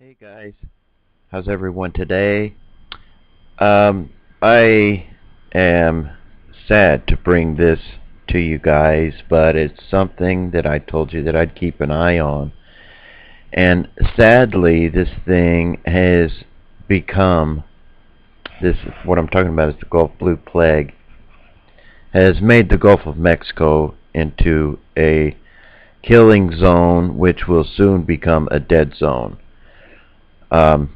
Hey guys, how's everyone today? Um, I am sad to bring this to you guys, but it's something that I told you that I'd keep an eye on. And sadly, this thing has become this. What I'm talking about is the Gulf Blue Plague has made the Gulf of Mexico into a killing zone, which will soon become a dead zone. Um,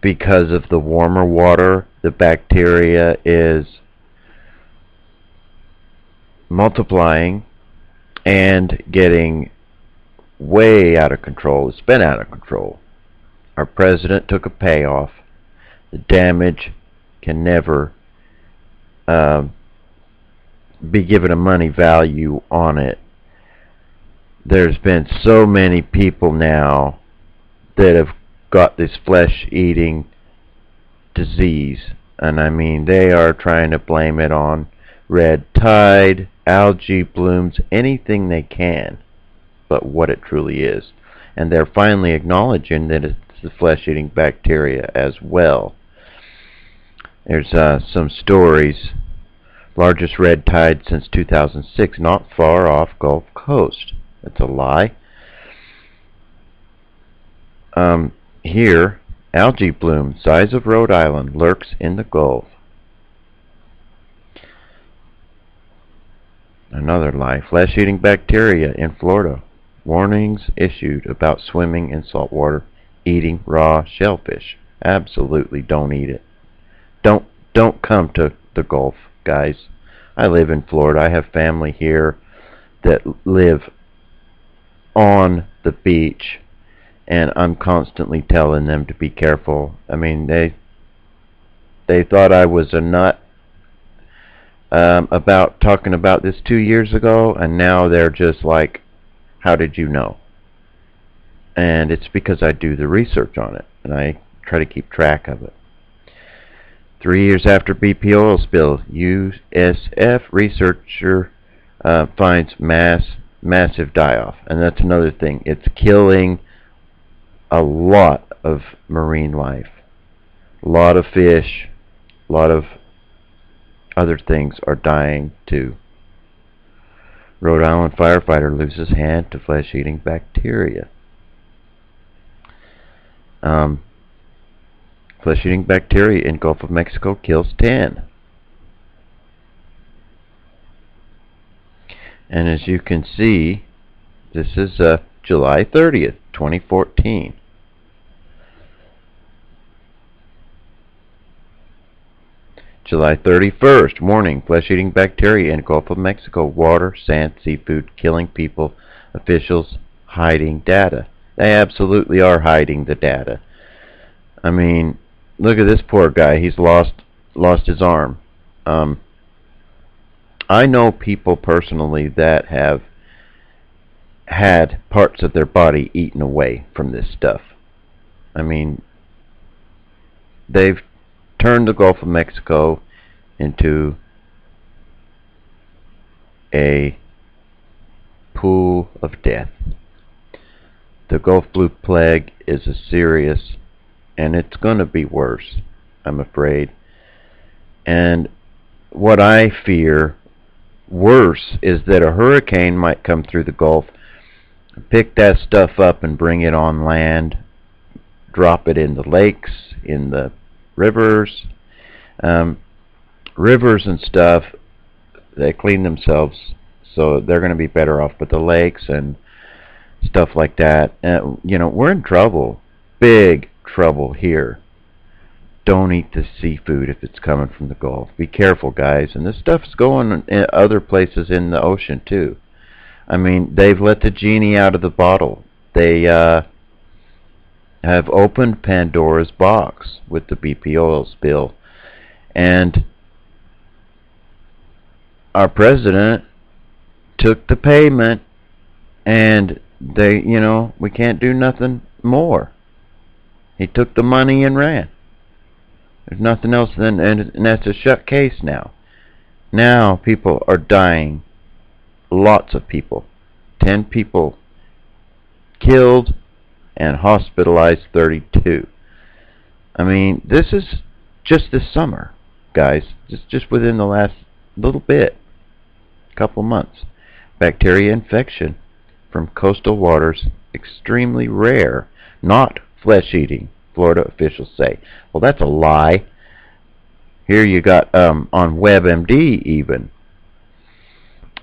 because of the warmer water, the bacteria is multiplying and getting way out of control. It's been out of control. Our president took a payoff. The damage can never um, be given a money value on it. There's been so many people now that have got this flesh-eating disease. And I mean, they are trying to blame it on red tide, algae blooms, anything they can, but what it truly is. And they're finally acknowledging that it's the flesh-eating bacteria as well. There's uh, some stories. Largest red tide since 2006, not far off Gulf Coast. That's a lie. Um, here, algae bloom, size of Rhode Island, lurks in the Gulf. Another lie. Flesh-eating bacteria in Florida. Warnings issued about swimming in salt water, eating raw shellfish. Absolutely don't eat it. Don't don't come to the Gulf, guys. I live in Florida. I have family here that live on the beach and I'm constantly telling them to be careful. I mean, they they thought I was a nut um, about talking about this two years ago, and now they're just like, "How did you know?" And it's because I do the research on it, and I try to keep track of it. Three years after BP oil spill, USF researcher uh, finds mass massive die-off, and that's another thing. It's killing a lot of marine life. A lot of fish, a lot of other things are dying too. Rhode Island firefighter loses hand to flesh-eating bacteria. Um, flesh-eating bacteria in Gulf of Mexico kills 10. And as you can see, this is uh, July 30th, 2014. July 31st, warning, flesh-eating bacteria in Gulf of Mexico, water, sand, seafood, killing people, officials hiding data. They absolutely are hiding the data. I mean, look at this poor guy. He's lost lost his arm. Um, I know people personally that have had parts of their body eaten away from this stuff. I mean, they've turned the Gulf of Mexico into a pool of death. The Gulf Blue Plague is a serious, and it's going to be worse, I'm afraid. And what I fear worse is that a hurricane might come through the Gulf, pick that stuff up and bring it on land, drop it in the lakes, in the rivers. Um, rivers and stuff, they clean themselves, so they're going to be better off. But the lakes and stuff like that, uh, you know, we're in trouble, big trouble here. Don't eat the seafood if it's coming from the Gulf. Be careful, guys. And this stuff's going in other places in the ocean too. I mean, they've let the genie out of the bottle. They uh, have opened Pandora's box with the BP oil spill. And our president took the payment and they, you know, we can't do nothing more. He took the money and ran. There's nothing else then, and, and that's a shut case now. Now people are dying. Lots of people. Ten people killed and hospitalized 32. I mean, this is just this summer, guys. Just just within the last little bit, couple months. Bacteria infection from coastal waters extremely rare, not flesh-eating, Florida officials say. Well, that's a lie. Here you got um, on WebMD even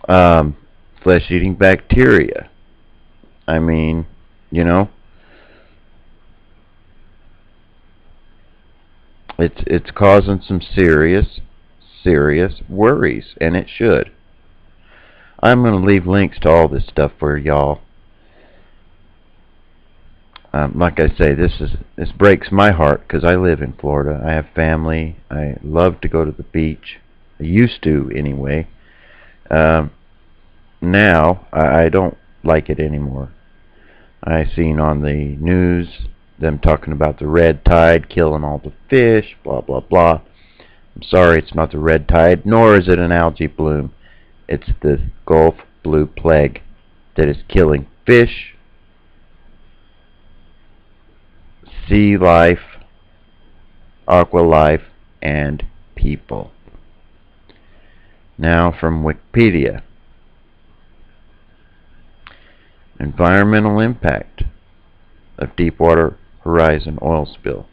um, flesh-eating bacteria. I mean, you know, it's it's causing some serious, serious worries, and it should. I'm going to leave links to all this stuff for y'all. Um, like I say, this is this breaks my heart because I live in Florida. I have family. I love to go to the beach. I used to anyway. Um, now I, I don't like it anymore. I seen on the news them talking about the red tide killing all the fish, blah blah blah. I'm sorry, it's not the red tide, nor is it an algae bloom. It's the Gulf Blue Plague that is killing fish, sea life, aqua life, and people. Now from Wikipedia. Environmental impact of Deepwater Horizon oil spill.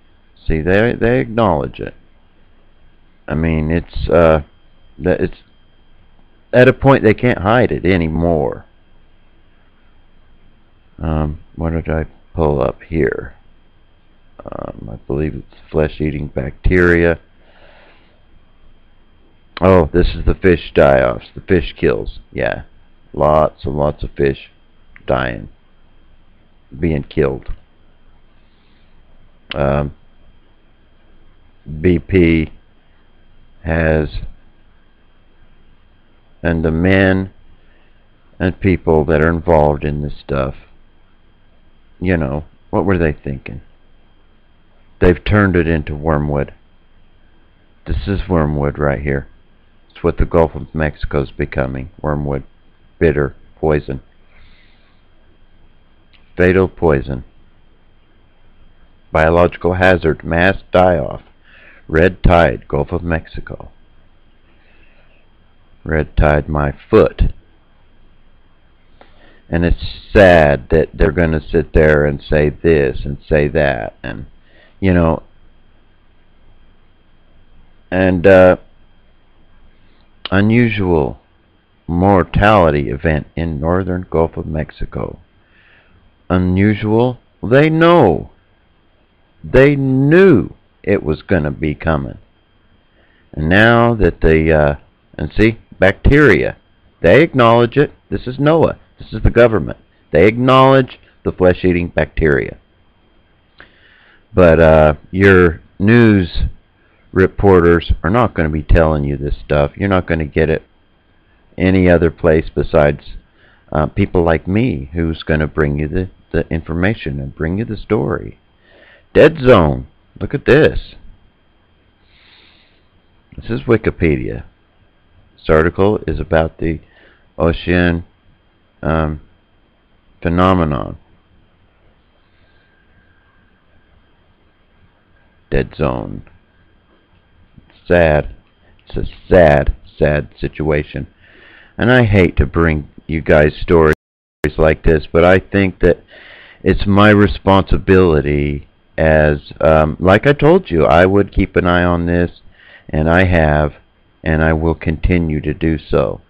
See, they they acknowledge it. I mean, it's uh, it's at a point they can't hide it anymore. Um, what did I pull up here? Um, I believe it's flesh-eating bacteria. Oh, this is the fish die-offs, the fish kills. Yeah, lots and lots of fish dying, being killed. Um, BP has, and the men and people that are involved in this stuff, you know, what were they thinking? They've turned it into wormwood. This is wormwood right here. It's what the Gulf of Mexico is becoming. Wormwood. Bitter. Poison. Fatal poison. Biological hazard. Mass die-off. Red tide. Gulf of Mexico. Red tide my foot. And it's sad that they're going to sit there and say this and say that. And, you know, and uh, unusual mortality event in northern Gulf of Mexico unusual? They know. They knew it was going to be coming. And now that the, uh, and see, bacteria, they acknowledge it. This is NOAA. This is the government. They acknowledge the flesh-eating bacteria. But uh, your news reporters are not going to be telling you this stuff. You're not going to get it any other place besides uh, people like me who's going to bring you the the information and bring you the story. Dead Zone. Look at this. This is Wikipedia. This article is about the ocean um, phenomenon. Dead Zone. Sad. It's a sad, sad situation. And I hate to bring you guys stories like this, but I think that it's my responsibility as, um, like I told you, I would keep an eye on this, and I have, and I will continue to do so.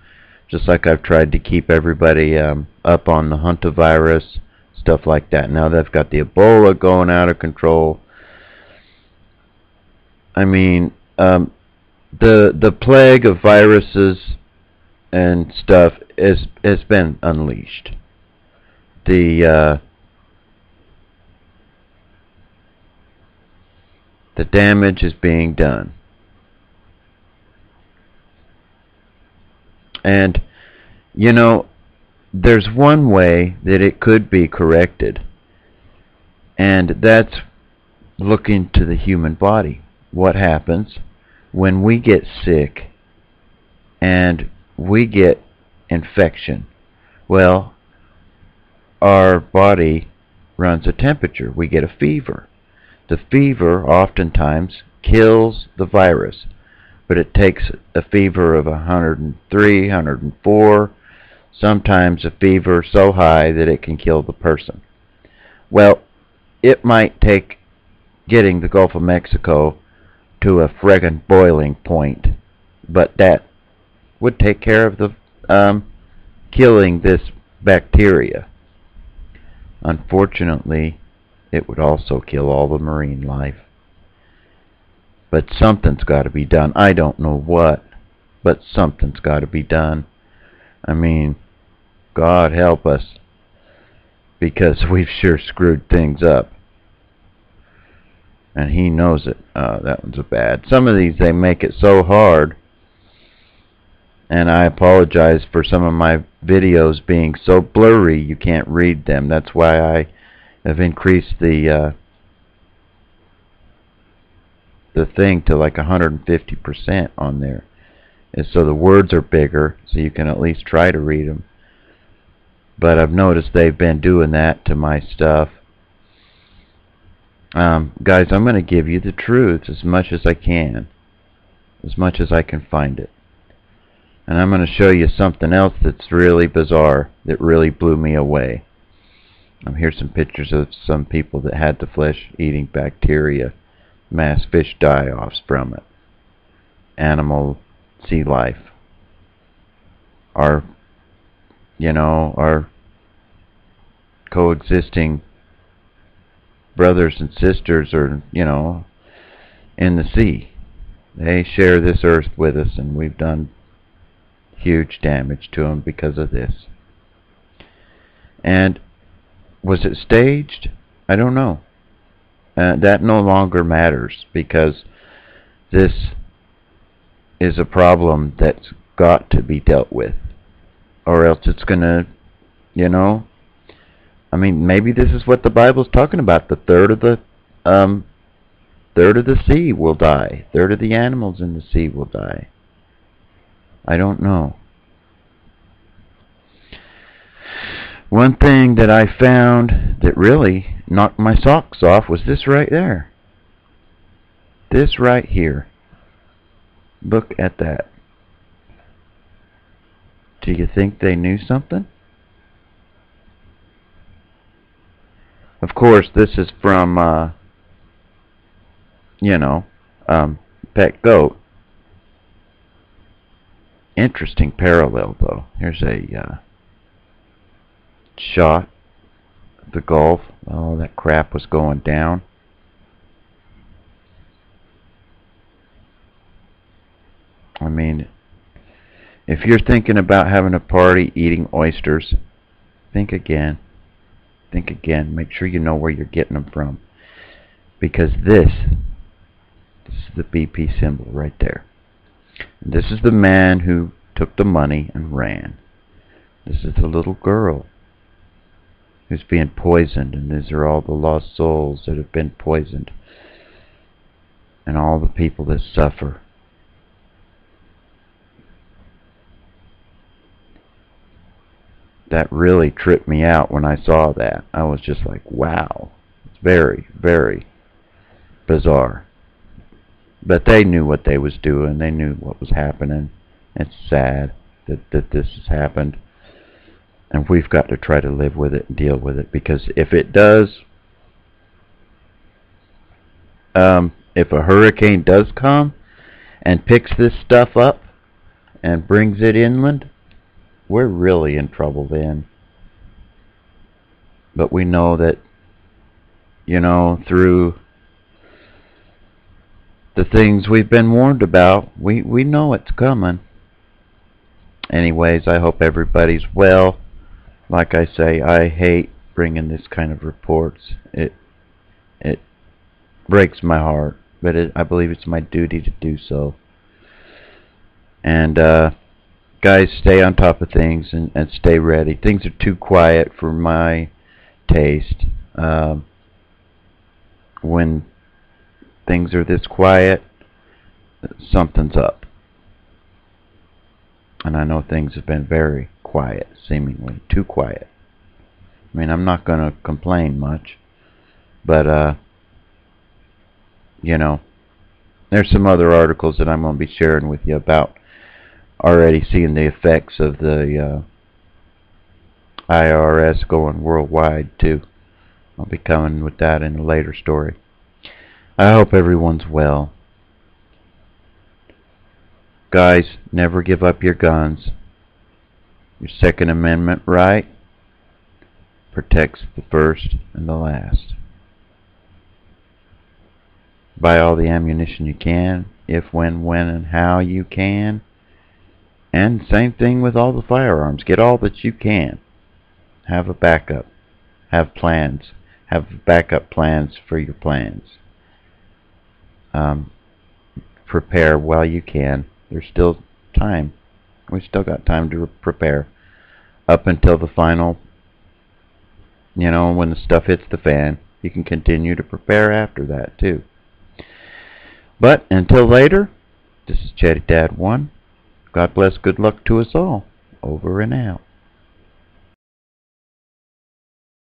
Just like I've tried to keep everybody um, up on the hantavirus, stuff like that. Now they've got the Ebola going out of control. I mean, um, the the plague of viruses and stuff is has been unleashed the uh, the damage is being done. And, you know, there's one way that it could be corrected, and that's looking to the human body. What happens when we get sick and we get infection? Well, our body runs a temperature. We get a fever. The fever oftentimes kills the virus, but it takes a fever of 103, 104, sometimes a fever so high that it can kill the person. Well, it might take getting the Gulf of Mexico to a friggin' boiling point, but that would take care of the um, killing this bacteria. Unfortunately, it would also kill all the marine life. But something's got to be done. I don't know what, but something's got to be done. I mean, God help us, because we've sure screwed things up. And he knows it. Uh, that one's a bad. Some of these, they make it so hard. And I apologize for some of my videos being so blurry you can't read them. That's why I have increased the uh, the thing to like 150% on there. And so the words are bigger, so you can at least try to read them. But I've noticed they've been doing that to my stuff. Um, guys, I'm going to give you the truth as much as I can. As much as I can find it. And I'm going to show you something else that's really bizarre, that really blew me away. Um, here's some pictures of some people that had the flesh-eating bacteria, mass fish die-offs from it. Animal, sea life. Our, you know, our coexisting brothers and sisters are, you know, in the sea. They share this earth with us, and we've done huge damage to them because of this. And was it staged? I don't know. Uh, that no longer matters because this is a problem that's got to be dealt with or else it's going to, you know, I mean, maybe this is what the Bible's talking about. The third of the um, third of the sea will die. Third of the animals in the sea will die. I don't know. One thing that I found that really knocked my socks off was this right there. This right here. Look at that. Do you think they knew something? Of course, this is from, uh, you know, um, Pet Goat. Interesting parallel, though. Here's a uh, shot the Gulf. Oh, that crap was going down. I mean, if you're thinking about having a party eating oysters, think again. Think again. Make sure you know where you're getting them from. Because this, this is the BP symbol right there. This is the man who took the money and ran. This is the little girl who's being poisoned, and these are all the lost souls that have been poisoned, and all the people that suffer. That really tripped me out when I saw that. I was just like, wow. It's very, very bizarre. But they knew what they was doing. They knew what was happening. It's sad that, that this has happened. And we've got to try to live with it and deal with it. Because if it does, um, if a hurricane does come and picks this stuff up and brings it inland, we're really in trouble then. But we know that, you know, through the things we've been warned about, we, we know it's coming. Anyways, I hope everybody's well. Like I say, I hate bringing this kind of reports. It it breaks my heart, but it, I believe it's my duty to do so. And uh, guys, stay on top of things and, and stay ready. Things are too quiet for my taste. Um, when things are this quiet, something's up. And I know things have been very quiet, seemingly too quiet. I mean, I'm not going to complain much. But, uh, you know, there's some other articles that I'm going to be sharing with you about already seeing the effects of the uh, IRS going worldwide, too. I'll be coming with that in a later story. I hope everyone's well. Guys, never give up your guns. Your Second Amendment right protects the first and the last. Buy all the ammunition you can, if, when, when, and how you can. And same thing with all the firearms. Get all that you can. Have a backup. Have plans. Have backup plans for your plans. Um, prepare while you can. There's still time. We still got time to prepare up until the final, you know, when the stuff hits the fan. You can continue to prepare after that, too. But until later, this is Chaddy Dad 1. God bless, good luck to us all. Over and out.